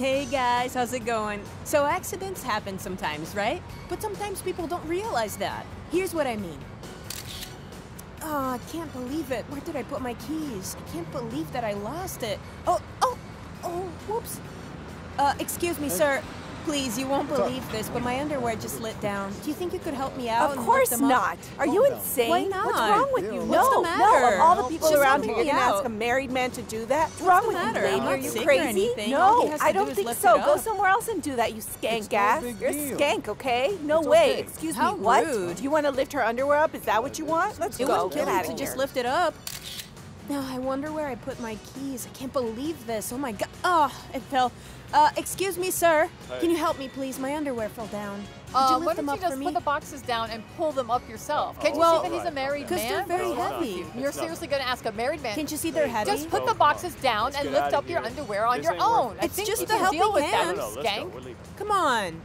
Hey guys, how's it going? So accidents happen sometimes, right? But sometimes people don't realize that. Here's what I mean. Oh, I can't believe it. Where did I put my keys? I can't believe that I lost it. Oh, oh, oh, whoops. Uh, excuse me, sir. Please, you won't believe this, but my underwear just lit down. Do you think you could help me out? Of course not. Are you insane? Why not? What's wrong with you? What's no, the no. matter? Of all the people Just around here, me you're gonna out. ask a married man to do that? What's What's wrong with matter? you, lady? Are you crazy? anything. All he No, I do don't is think so. Go somewhere else and do that, you skank no ass. big You're a skank, okay? No It's way. okay. Excuse How me, what? rude. You want to lift her underwear up? Is that what you want? Let's It go. Get out you of to here. just lift it up. Now I wonder where I put my keys. I can't believe this. Oh my god. Oh, it fell. Uh, excuse me, sir. Can you help me, please? My underwear fell down. Could Uh, you why lift them don't up you just for me? put the boxes down and pull them up yourself? Can't you Well, see that he's a married 'cause man? they're very What's wrong with heavy. you? It's You're nothing. seriously going to ask a married man? Can't you see they're heavy? Just put the boxes down Let's and lift outta up your underwear on This your ain't worth own. I It's think just you a can helping with hand. that, No, no, let's go. skank. Come on.